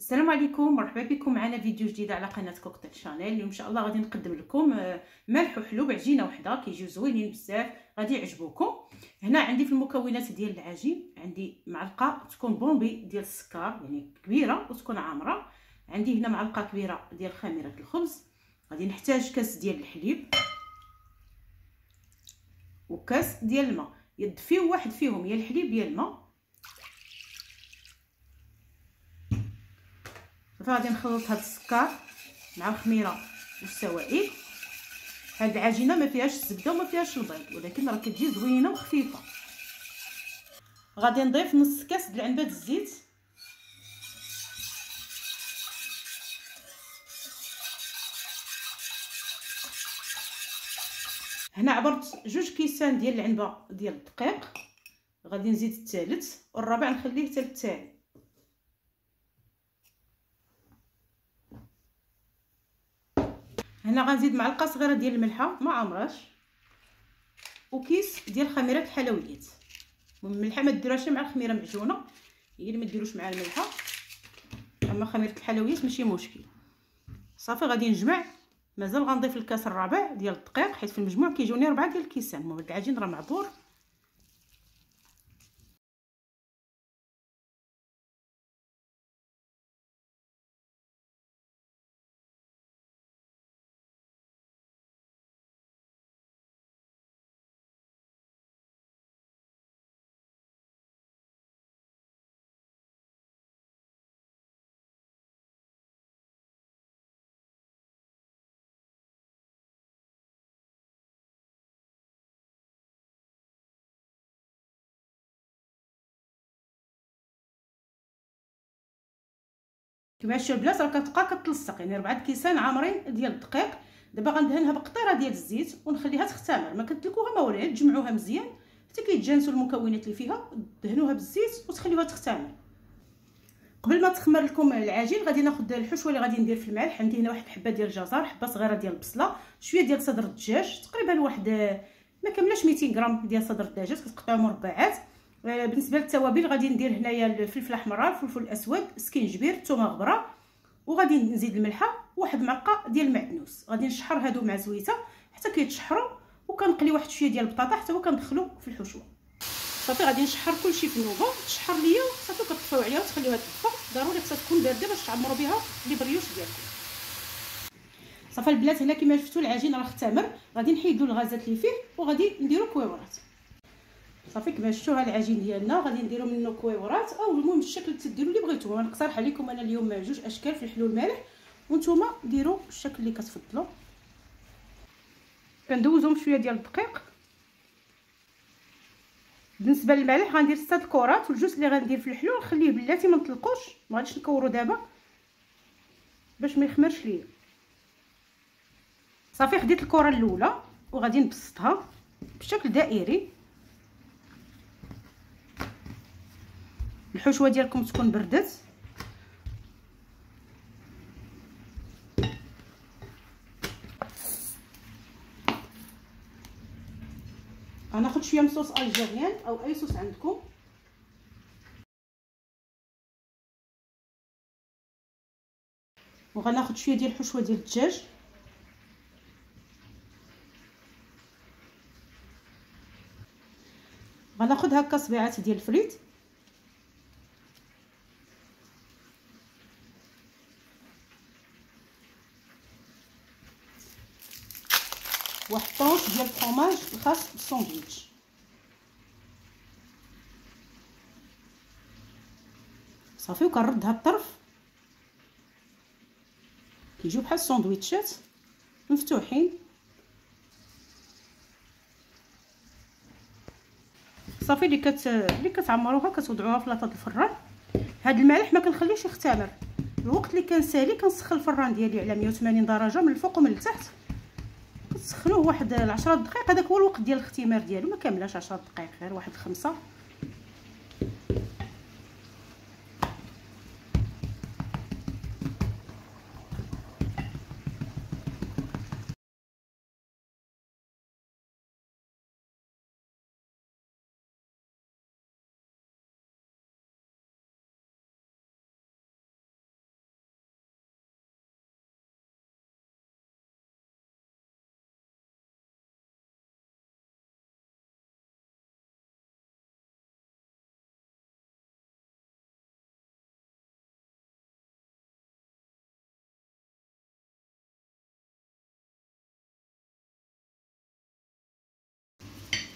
السلام عليكم مرحبا بكم معنا فيديو جديد على قناة كوكتيل شانيل اليوم إن شاء الله غادي نقدم لكم آه، ملح وحلو بعجينة وحدة كيجيو زوينين بزاف غادي يعجبوكم. هنا عندي في المكونات ديال العجين عندي معلقة تكون بومبي ديال السكر يعني كبيرة وتكون عامرة. عندي هنا معلقة كبيرة ديال خميرة الخبز. غادي نحتاج كاس ديال الحليب وكاس ديال الماء. يد فيه واحد فيهم يا الحليب يا الماء. فغادي نخلط هاد السكر مع الخميرة والسوائل. هاد العجينة ما فيهاش الزبدة وما فيهاش البيض ولكن راه كتجي زوينة وخفيفة. غادي نضيف نص كاس د العنبة الزيت. هنا عبرت جوج كيسان ديال العنبة ديال الدقيق. غادي نزيد الثالث والرابع نخليه حتى للتالي هنا غنزيد معلقه صغيره ديال الملحة ما عمراش وكيس ديال خميرة الحلويات الملحة ما ديروهاش مع الخميرة معجونه هي اللي ما ديروش مع الملحة. أما خميرة الحلويات ماشي مشكل. صافي غادي نجمع. مازال غنضيف الكاس الرابع ديال الدقيق حيت في المجموع كيجوني ربعة ديال الكيسان. المهم العجين راه معذور كما شفتوا البلاصة راه كتبقى كتلصق يعني ربعة كيسان عامرين ديال الدقيق دابا غندهنها بقطيره ديال الزيت ونخليها تختمر. ما كتلكوها ما ولا تجمعوها مزيان حتى كيتجانسوا المكونات اللي فيها دهنوها بالزيت وتخليوها تختمر. قبل ما تخمر لكم العجين غادي ناخذ الحشوه اللي غادي ندير في الملح. عندي هنا واحد الحبة ديال الجزر حبة صغيرة ديال البصله شوية ديال صدر الدجاج تقريبا واحد ما كاملاش 200 غرام ديال صدر الدجاج كتقطعوا مربعات بالنسبة للتوابل غادي ندير هنايا الفلفل الاحمر الفلفل الاسود سكينجبير الثومه غبره وغادي نزيد الملحة واحد معلقة ديال المعدنوس غادي نشحر هادو مع زويتة حتى كيتشحروا وكنقلي واحد شوية ديال البطاطا حتى هو كندخلو في الحشوة. صافي غادي نشحر كلشي في النوبة. تشحر ليا صافي كتطفيو عليها وتخليوها تدفى ضروري خصها تكون باردة باش تعمروا بها les brioches ديالكم. صافي البنات هنا كما شفتوا العجين راه اختمر غادي نحيدوا الغازات اللي فيه وغادي نديرو كويورات. صافي كما شفتوا ها العجين ديالنا؟ غادي نديرو منه كويورات أو المهم الشكل تديروا اللي بغيتو. أنا نقترح عليكم أنا اليوم جوج أشكال في الحلو المالح. وأنتم ديروا الشكل اللي كتفضلوا كندوزهم شوية ديال الدقيق. بالنسبة للمالح غندير 6 الكرات والجوز اللي غندير في الحلو نخليه بلاتي ما نطلقوش. ما غاديش نكورو دابا. باش ما يخمرش ليا. صافي خديت الكره الأولى وغادي نبسطها بشكل دائري. الحشوة ديالكم تكون بردت. غناخذ شوية من صوص الجيريان أو أي صوص عندكم. وغناخذ شوية ديال الحشوة ديال الدجاج. غناخذ هكا صبيعات ديال الفريت واحد طونش ديال الفرomاج الخاص بالساندويتش صافي وكنرد هاد الطرف كيجيو بحال الساندويتشات مفتوحين صافي اللي كت اللي كتعمروها كتوضعوها في لاطه الفران هاد الملح ما كنخليوش يختمر الوقت اللي كنسالي كنسخن الفران ديالي على 180 درجه من الفوق ومن التحت كتسخنوه واحد 10 دقائق هذاك هو الوقت ديال الاختمار ديالو. ما كاملاش 10 دقائق غير واحد خمسة.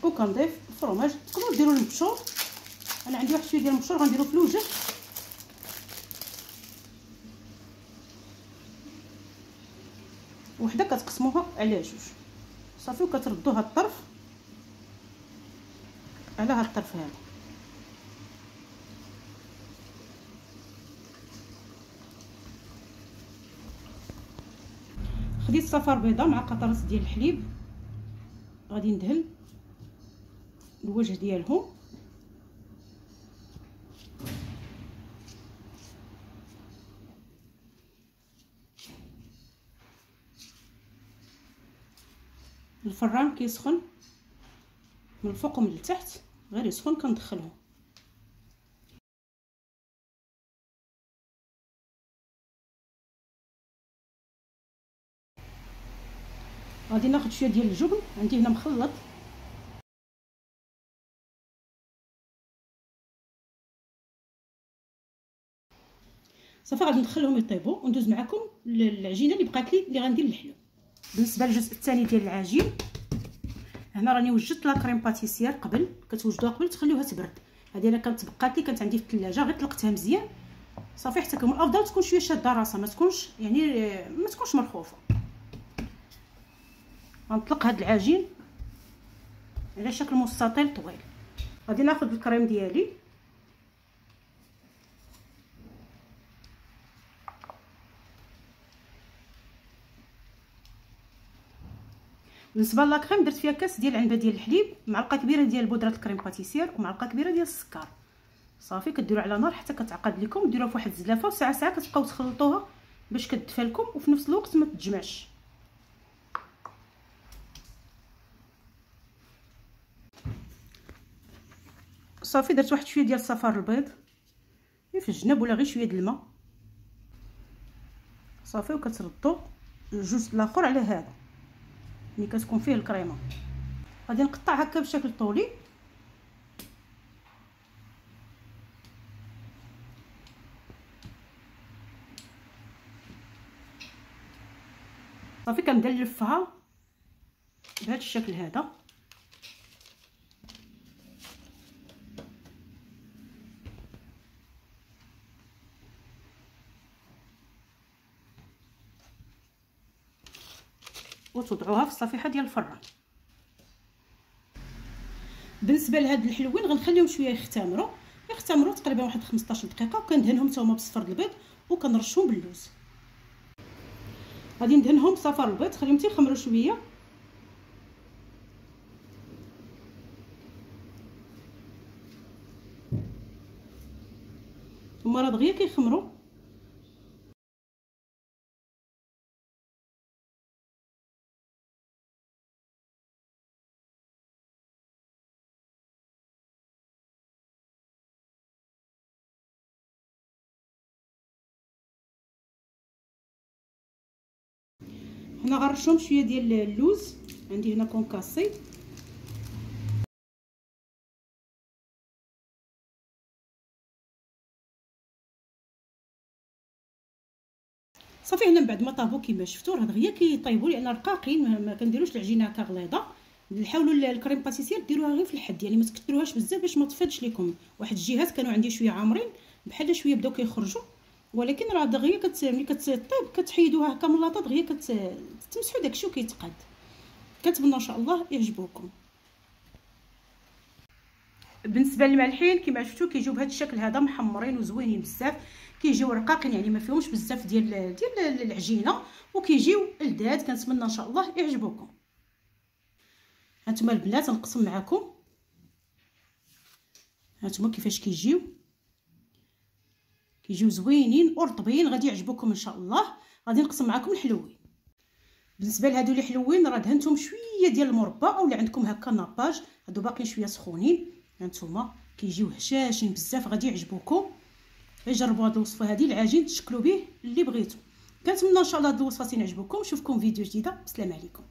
وكنضيف الفرماج تقدروا ديروا المبشور؟ أنا عندي واحد شوية ديال المبشور غنديرو في الوجه وحدة كتقسموها على جوج. صافي وكتردوا هاد الطرف على هاد الطرف هذا. خديت صفار بيضه مع قطرات ديال الحليب. غادي ندهن. الوجه ديالهم. الفران كيسخن من الفوق ومن التحت غير يسخن كندخلهم غادي ناخذ شوية ديال الجبن عندي هنا مخلط. صافي غادي ندخلهم يطيبوا وندوز معكم العجينه اللي بقات لي اللي غندير الحلو بالنسبة للجزء الثاني ديال العجين هنا راني وجدت لا كريم باتيسير قبل كتوجدوها قبل تخليوها تبرد. هذه أنا كانت بقات لي كانت عندي في الثلاجة غير طلقتها مزيان. صافي حتى كون الافضل تكون شوية شادة راسها ما تكونش يعني ما تكونش مرخوفة. غنطلق هاد العجين على شكل مستطيل طويل. غادي ناخذ الكريم ديالي. بالنسبة لاكريم درت فيها كاس ديال عنبه ديال الحليب معلقة كبيرة ديال بودرة الكريم باتيسير ومعلقة كبيرة ديال السكر. صافي كديروا على نار حتى كتعقد لكم ديروها في واحد الزلافة وساعة ساعة كتبقاو تخلطوها باش كتدفى لكم وفي نفس الوقت ما تتجمعش صافي درت واحد شوية ديال صفار البيض. في الجناب ولا غير شوية د الماء. صافي وكتردوا الجزء الآخر على هذا. ملي كتكون فيه الكريمة. غادي نقطع هكا بشكل طولي. صافي كنبدا نلفها بهذا الشكل هذا. وتوضعوها في الصفيحة ديال الفران بالنسبة لهاد الحلوين غنخليهم شوية يختمروا. يختمروا تقريبا واحد 15 دقيقة وكندهنهم حتى هما بصفر البيض وكنرشهم باللوز. غادي ندهنهم بصفر البيض خليهم تيخمروا شوية. هما راه دغيا كيخمروا. هنا غنرشهم شوية ديال اللوز عندي هنا كونكاسي صافي هنا من بعد ما طابو كيما شفتوا راه دغيا كيطيبوا لأن رقاقين ما كنديروش العجينه هكا غليظه نحاولوا الكريم باتيسير ديروها غير في الحد يعني ما تكثروهاش بزاف باش ما تفادش لكم واحد الجهات كانوا عندي شوية عامرين بحال شوية بداو كيخرجوا ولكن راه دغيا كت ملي كتطيب كتحيدوها هكا من لاطا دغيا كتمسحوا داكشي وكيتقاد كنتمنى إن شاء الله يعجبوكم. بالنسبة للمالحين كما شفتوا كيجيو بهذا الشكل هذا محمرين وزوينين بزاف. كيجيو رقاقين يعني ما فيهمش بزاف ديال ديال العجينة. وكيجيو لذاذ كنتمنى إن شاء الله يعجبوكم. هانتوما البنات نقسم معكم هانتوما كيفاش كيجيو؟ كيجيو زوينين ورطبين غادي يعجبوكم إن شاء الله. غادي نقسم معكم الحلوين. بالنسبة لهادو اللي حلوين راه دهنتهم شوية ديال المربى اولا عندكم هكا ناباج. هادو باقيين شوية سخونين. هانتوما كيجيو هشاشين بزاف غادي يعجبوكم. جربوا هاد الوصفة هادي العجين تشكلوا به اللي بغيتو. كنتمنى إن شاء الله هاد الوصفة تنعجبكم نشوفكم فيديو جديدة. بسلام عليكم.